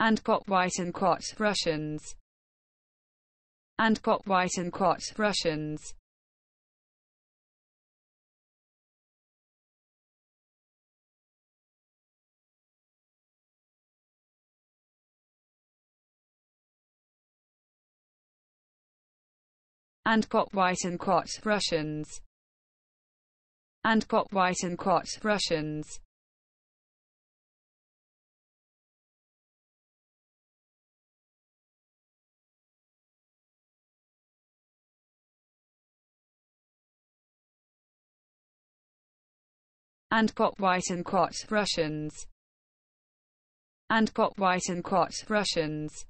and got white and quat Russians. And got white and quat Russians. And got white and quat Russians. And got white and quat Russians and got white and quat Russians. And got white and quat Russians